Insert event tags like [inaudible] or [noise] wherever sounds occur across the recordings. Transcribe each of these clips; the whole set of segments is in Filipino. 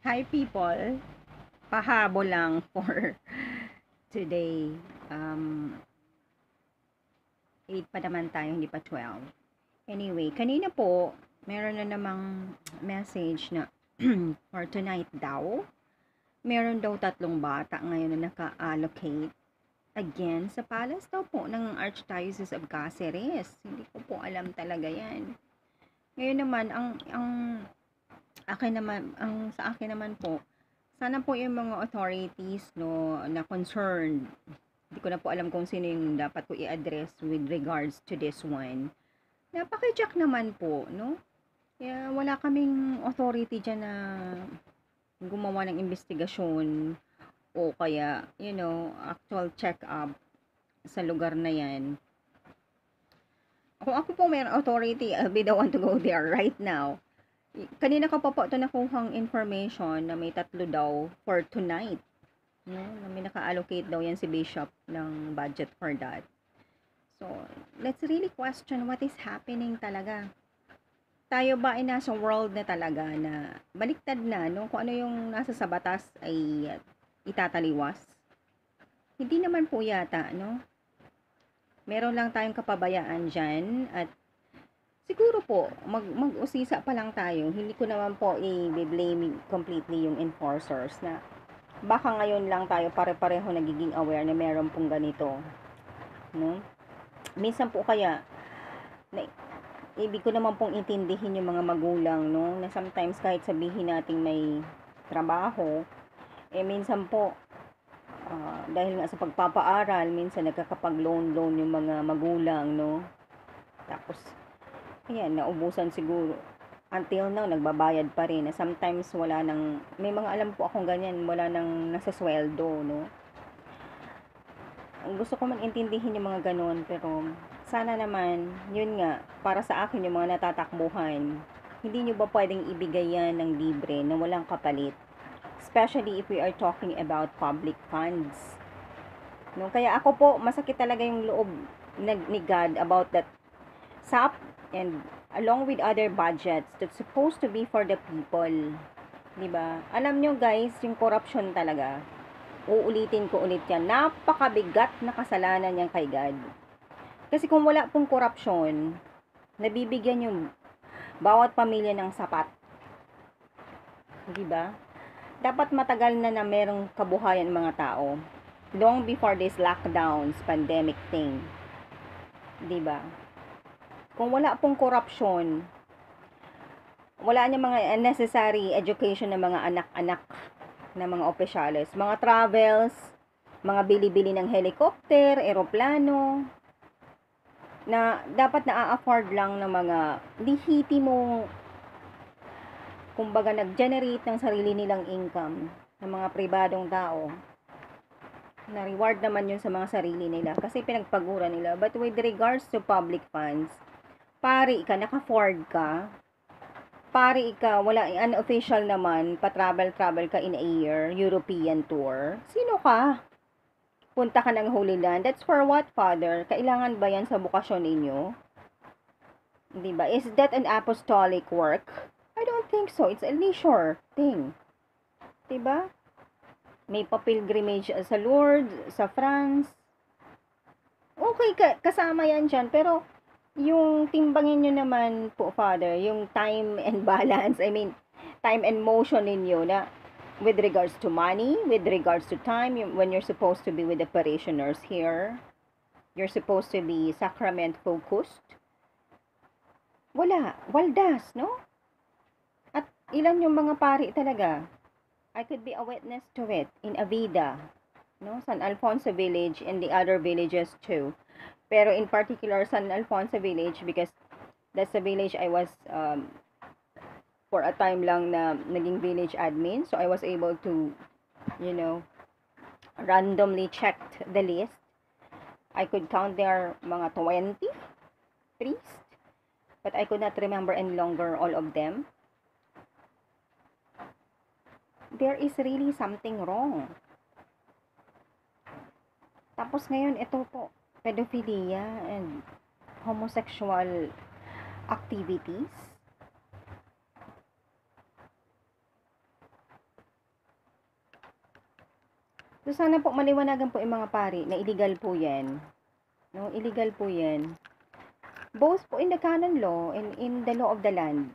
Hi people! Pahabol lang [laughs] for today. Um, 8 pa naman tayo, hindi pa 12. Anyway, kanina po, meron na namang message na [clears throat] for tonight daw. Meron daw tatlong bata ngayon na naka-allocate again sa palace daw po ng Archdiocese of Cáceres. Hindi ko po alam talaga yan. Ngayon naman, ang, ang akin naman, ang sa akin naman po, sana po yung mga authorities no na concerned. Hindi ko na po alam kung sino yung dapat ko i-address with regards to this one. Napaki-check naman po, no? Kaya wala kaming authority dyan na gumawa ng investigasyon o kaya, you know, actual check-up sa lugar na yan. Kung ako po may authority, I'll be the one to go there right now kanina ko pa po ito nakuhang information na may tatlo daw for tonight. No? Na may naka-allocate daw yan si Bishop ng budget for that. So, let's really question what is happening talaga. Tayo ba ay nasa world na talaga na baliktad na, no? Kung ano yung nasa sa batas ay itataliwas? Hindi naman po yata, no? Meron lang tayong kapabayaan dyan at Siguro po, mag, mag-usisa pa lang tayo. Hindi ko naman po i-blame completely yung enforcers na baka ngayon lang tayo pare-pareho nagiging aware na meron pong ganito. No? Minsan po kaya, na, ibig ko naman pong intindihin yung mga magulang, no? Na sometimes kahit sabihin nating may trabaho, eh minsan po, uh, dahil nga sa pagpapaaral, minsan nagkakapag-loan-loan yung mga magulang, no? Tapos, Ayan, naubusan siguro. Until now, nagbabayad pa rin. Sometimes, wala nang, may mga alam po akong ganyan, wala nang nasa sweldo, no? Gusto ko man intindihin yung mga ganun, pero sana naman, yun nga, para sa akin yung mga natatakbuhan, hindi nyo ba pwedeng ibigay yan ng libre na walang kapalit? Especially if we are talking about public funds. No, kaya ako po, masakit talaga yung loob ni God about that SAP and along with other budgets that's supposed to be for the people. 'Di ba? Alam nyo guys, yung corruption talaga. Uulitin ko ulit 'yan. Napakabigat na kasalanan yan kay God. Kasi kung wala pong corruption, nabibigyan yung bawat pamilya ng sapat. 'Di ba? Dapat matagal na na merong kabuhayan mga tao. Long before this lockdowns, pandemic thing. 'Di ba? Kung wala pong corruption, wala niya mga necessary education ng mga anak-anak ng mga opisyales. Mga travels, mga bili-bili ng helicopter, eroplano, na dapat na-afford lang ng mga lihiti mo kumbaga nag-generate ng sarili nilang income ng mga pribadong tao na reward naman yun sa mga sarili nila kasi pinagpagura nila but with regards to public funds pari ka, naka-Ford ka, pari ka, wala, unofficial naman, pa-travel-travel ka in a year, European tour, sino ka? Punta ka ng Holy Land. That's for what, Father? Kailangan ba yan sa bukasyon ninyo? Di ba? Is that an apostolic work? I don't think so. It's a leisure thing. Di ba? May pa-pilgrimage sa Lourdes, sa France. Okay, ka kasama yan dyan. Pero, yung timbangin nyo naman po, Father, yung time and [laughs] balance, I mean, time and motion ninyo na with regards to money, with regards to time, when you're supposed to be with the parishioners here, you're supposed to be sacrament focused. Wala, waldas, no? At ilan yung mga pari talaga? I could be a witness to it in Avida, no? San Alfonso Village and the other villages too. Pero in particular, San Alfonso Village because that's the village I was um, for a time lang na naging village admin. So I was able to, you know, randomly checked the list. I could count there mga 20 priests. But I could not remember any longer all of them. There is really something wrong. Tapos ngayon, ito po, pedophilia and homosexual activities. So, sana po maliwanagan po yung mga pari na illegal po yan. No, illegal po yan. Both po in the canon law and in the law of the land.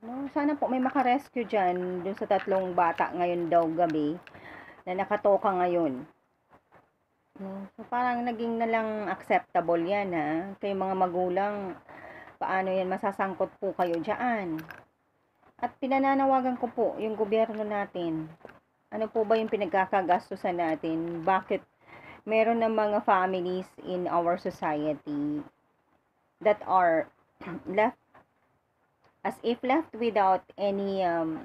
No, sana po may makarescue dyan dun sa tatlong bata ngayon daw gabi na nakatoka ngayon. So parang naging na lang acceptable yan ha. Kayo mga magulang, paano yan masasangkot po kayo dyan. At pinananawagan ko po yung gobyerno natin. Ano po ba yung pinagkakagastusan natin? Bakit meron ng mga families in our society that are [clears throat] left as if left without any um,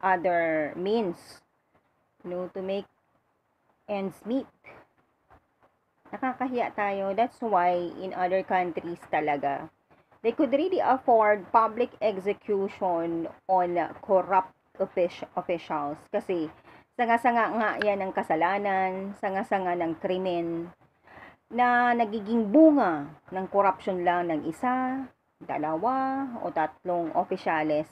other means you know, to make ends meet. Nakakahiya tayo. That's why in other countries talaga, they could really afford public execution on corrupt offic- officials. Kasi sanga-sanga nga yan ng kasalanan, sanga-sanga ng krimen, na nagiging bunga ng corruption lang ng isa, dalawa, o tatlong opisyales.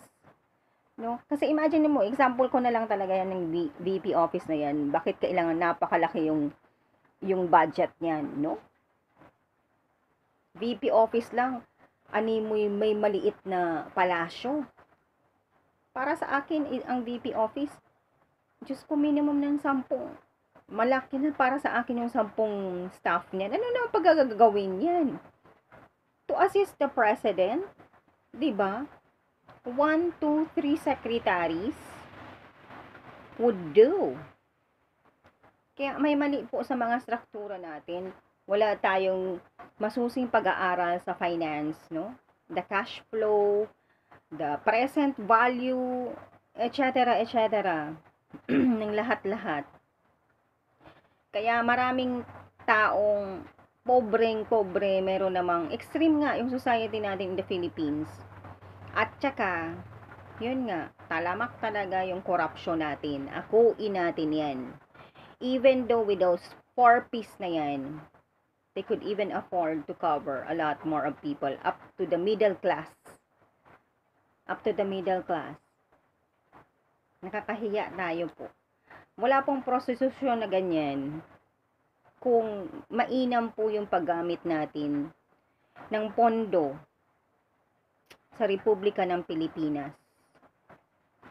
No? Kasi imagine mo, example ko na lang talaga yan ng VP office na yan. Bakit kailangan napakalaki yung yung budget niyan, no? VP office lang, ani mo may maliit na palasyo. Para sa akin, ang VP office, Diyos ko, minimum ng sampung. Malaki na para sa akin yung sampung staff niyan. Ano na ang pagagawin yan? To assist the president, di ba? One, two, three secretaries would do. Kaya may mali po sa mga struktura natin. Wala tayong masusing pag-aaral sa finance, no? The cash flow, the present value, etc., etc. [clears throat] ng lahat-lahat. Kaya maraming taong pobreng-pobre, meron namang extreme nga yung society natin in the Philippines. At saka, yun nga, talamak talaga yung corruption natin. Akuin natin yan. Even though with those four piece na yan, they could even afford to cover a lot more of people up to the middle class. Up to the middle class. Nakakahiya tayo po. Wala pong prosesusyon na ganyan kung mainam po yung paggamit natin ng pondo sa Republika ng Pilipinas.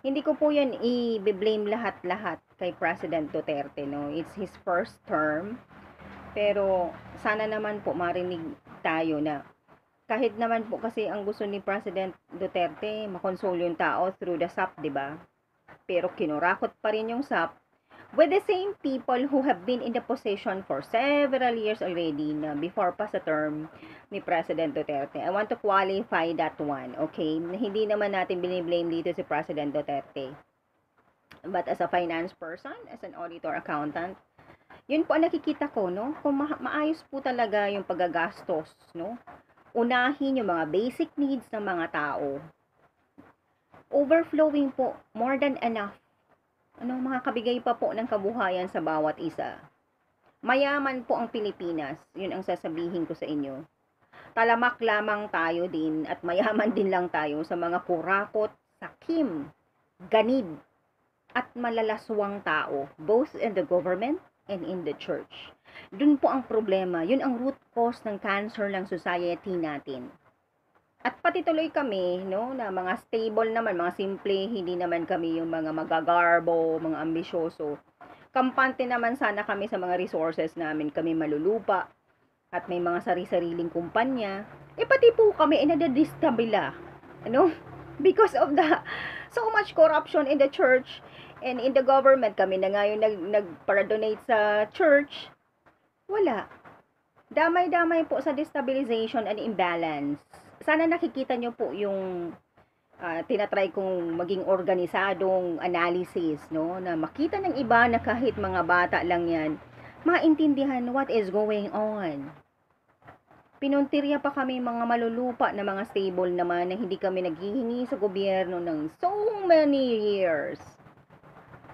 Hindi ko po yan i-blame lahat-lahat kay President Duterte, no? It's his first term. Pero sana naman po marinig tayo na kahit naman po kasi ang gusto ni President Duterte, makonsol yung tao through the SAP, di ba? Pero kinurakot pa rin yung SAP with the same people who have been in the position for several years already na before pa sa term ni President Duterte. I want to qualify that one, okay? Hindi naman natin biniblame dito si President Duterte. But as a finance person, as an auditor accountant, yun po ang nakikita ko, no? Kung ma- maayos po talaga yung paggagastos, no? Unahin yung mga basic needs ng mga tao. Overflowing po, more than enough ano, makakabigay pa po ng kabuhayan sa bawat isa. Mayaman po ang Pilipinas, yun ang sasabihin ko sa inyo. Talamak lamang tayo din at mayaman din lang tayo sa mga kurakot, sakim, ganid, at malalaswang tao, both in the government and in the church. Dun po ang problema, yun ang root cause ng cancer ng society natin. At pati tuloy kami, no, na mga stable naman, mga simple, hindi naman kami yung mga magagarbo, mga ambisyoso. Kampante naman sana kami sa mga resources namin, kami malulupa, at may mga sari-sariling kumpanya. Eh pati po kami ay nadadistabila, ano? [laughs] Because of the so much corruption in the church and in the government, kami na ngayon nag, nag-donate sa church. Wala. Damay-damay po sa destabilization and imbalance sana nakikita nyo po yung uh, tinatry kong maging organisadong analysis, no? Na makita ng iba na kahit mga bata lang yan, maintindihan what is going on. Pinuntirya pa kami mga malulupa na mga stable naman na hindi kami naghihingi sa gobyerno ng so many years.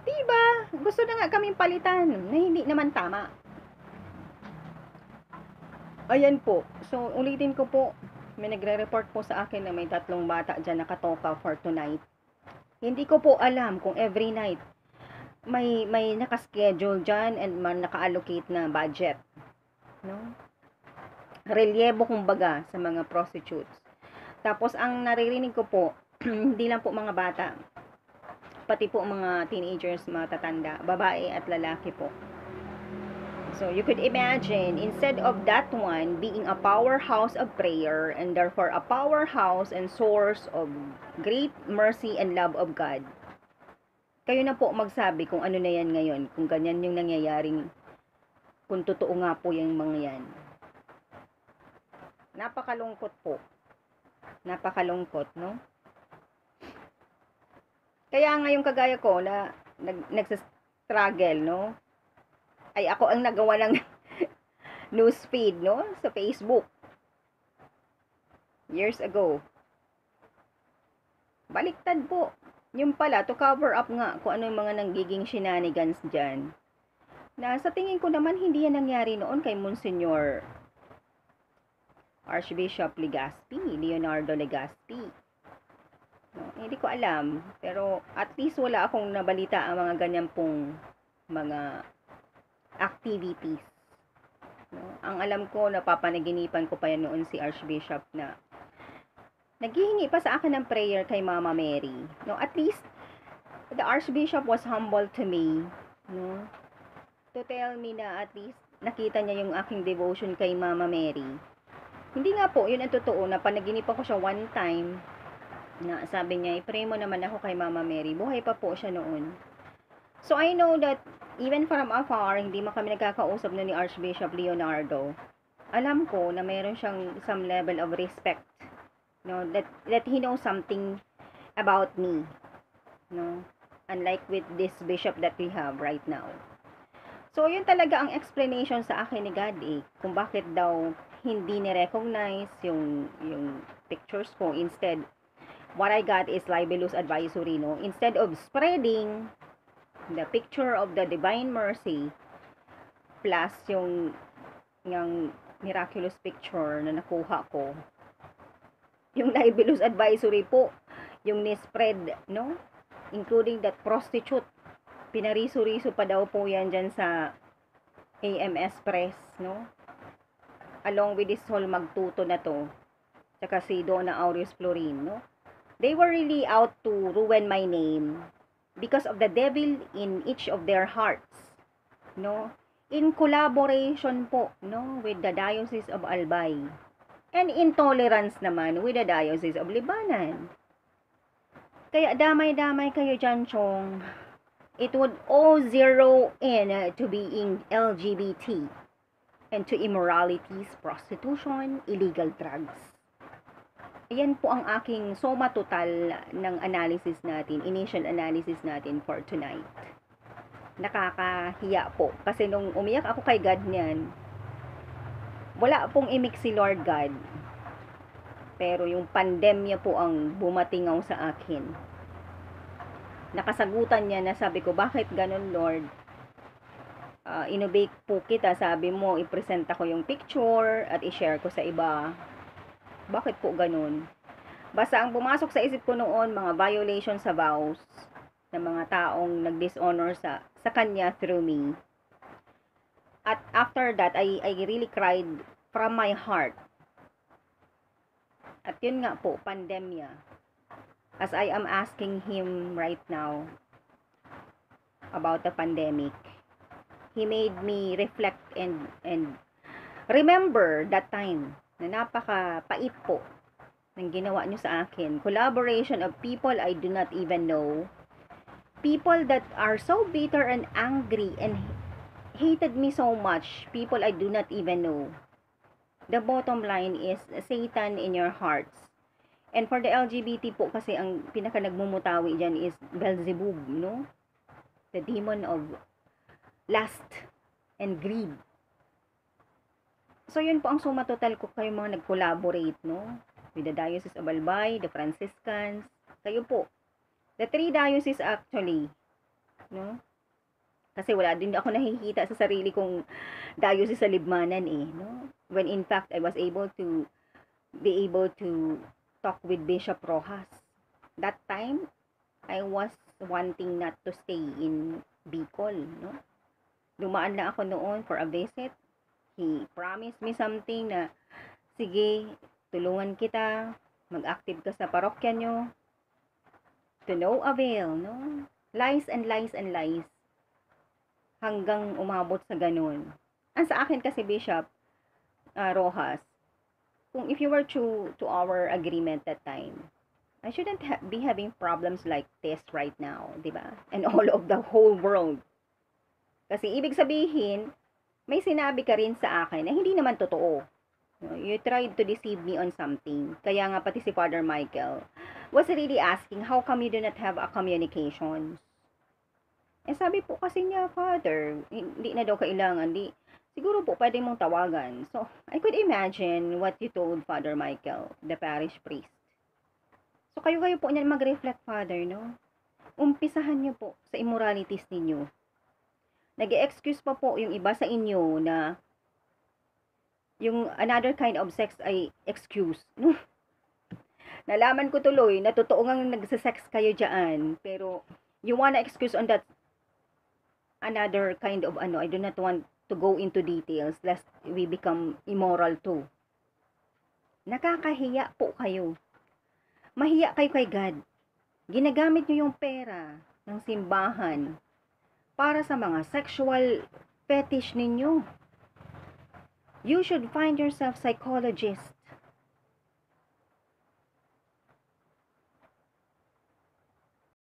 Diba? Gusto na nga kaming palitan na hindi naman tama. Ayan po. So, ulitin ko po, may nagre-report po sa akin na may tatlong bata dyan nakatoka for tonight. Hindi ko po alam kung every night may may naka-schedule diyan and man naka-allocate na budget, no? Relyebo kumbaga sa mga prostitutes. Tapos ang naririnig ko po, [clears throat] hindi lang po mga bata, pati po mga teenagers, mga tatanda, babae at lalaki po. So you could imagine, instead of that one being a powerhouse of prayer and therefore a powerhouse and source of great mercy and love of God, kayo na po magsabi kung ano na yan ngayon, kung ganyan yung nangyayaring, kung totoo nga po yung mga yan. Napakalungkot po. Napakalungkot, no? Kaya ngayon kagaya ko na nag, nagsa-struggle, no? Ay ako ang nagawa ng [laughs] newsfeed, no? Sa Facebook. Years ago. Baliktad po. Yung pala, to cover up nga kung ano yung mga nanggiging shenanigans dyan. Na sa tingin ko naman, hindi yan nangyari noon kay Monsignor Archbishop Legaspi, Leonardo Legaspi. No, hindi ko alam, pero at least wala akong nabalita ang mga ganyan pong mga activities. No, ang alam ko, napapanaginipan ko pa yan noon si Archbishop na naghihingi pa sa akin ng prayer kay Mama Mary. No, at least the Archbishop was humble to me, no? To tell me na at least nakita niya yung aking devotion kay Mama Mary. Hindi nga po, yun ang totoo, na panaginipan ko siya one time, na sabi niya, i-pray mo naman ako kay Mama Mary. Buhay pa po siya noon. So, I know that, even from afar, hindi man kami nagkakausap na ni Archbishop Leonardo, alam ko na mayroon siyang some level of respect, no, that, that he knows something about me, no, unlike with this bishop that we have right now. So, yun talaga ang explanation sa akin ni God eh, kung bakit daw hindi ni-recognize yung, yung pictures ko. Instead, what I got is libelous advisory, no? Instead of spreading the picture of the divine mercy plus yung yung miraculous picture na nakuha ko, yung [laughs] libelous advisory po, yung ni-spread, no? Including that prostitute. Pinariso-riso pa daw po yan dyan sa AMS Press, no? along with this whole magtuto na to, tsaka si Donna Aureus Florin, no? They were really out to ruin my name because of the devil in each of their hearts, no? In collaboration po, no, with the Diocese of Albay. And intolerance naman with the Diocese of Libanan. Kaya damay-damay kayo dyan, Chong. It would all zero in to being LGBT and to immoralities, prostitution, illegal drugs. Ayan po ang aking soma total ng analysis natin, initial analysis natin for tonight. Nakakahiya po. Kasi nung umiyak ako kay God niyan, wala pong imik si Lord God. Pero yung pandemya po ang bumatingaw sa akin. Nakasagutan niya na sabi ko, bakit ganun Lord? uh, inobake po kita, sabi mo, i-present ako yung picture at i-share ko sa iba. Bakit po ganun? Basta ang pumasok sa isip ko noon, mga violation sa vows ng mga taong nag-dishonor sa, sa kanya through me. At after that, I, I really cried from my heart. At yun nga po, pandemya. As I am asking him right now about the pandemic he made me reflect and and remember that time na napaka pait po ng ginawa niyo sa akin. Collaboration of people I do not even know. People that are so bitter and angry and hated me so much. People I do not even know. The bottom line is Satan in your hearts. And for the LGBT po kasi ang pinaka nagmumutawi dyan is Beelzebub, no? The demon of lust, and greed. So, yun po ang suma total ko kayo mga nag-collaborate, no? With the Diocese of Albay, the Franciscans, kayo po. The three dioceses actually, no? Kasi wala din ako nakikita sa sarili kong diocese sa Libmanan eh, no? When in fact, I was able to be able to talk with Bishop Rojas. That time, I was wanting not to stay in Bicol, no? Dumaan lang ako noon for a visit. He promised me something na, sige, tulungan kita, mag-active ka sa parokya nyo. To no avail, no? Lies and lies and lies. Hanggang umabot sa ganun. Ang sa akin kasi, Bishop uh, Rojas, kung if you were to, to our agreement that time, I shouldn't ha- be having problems like this right now, di ba? And all of the whole world. Kasi ibig sabihin, may sinabi ka rin sa akin na hindi naman totoo. You tried to deceive me on something. Kaya nga pati si Father Michael was really asking, how come you do not have a communication? Eh sabi po kasi niya, Father, hindi na daw kailangan. Di, siguro po pwede mong tawagan. So, I could imagine what you told Father Michael, the parish priest. So, kayo-kayo po niyan mag-reflect, Father, no? Umpisahan niyo po sa immoralities ninyo. Nag excuse pa po yung iba sa inyo na yung another kind of sex ay excuse? [laughs] Nalaman ko tuloy na totoo ngang nagsasex kayo dyan, pero you wanna excuse on that another kind of ano, I do not want to go into details lest we become immoral too. Nakakahiya po kayo. Mahiya kayo kay God. Ginagamit nyo yung pera ng simbahan para sa mga sexual fetish ninyo. You should find yourself psychologist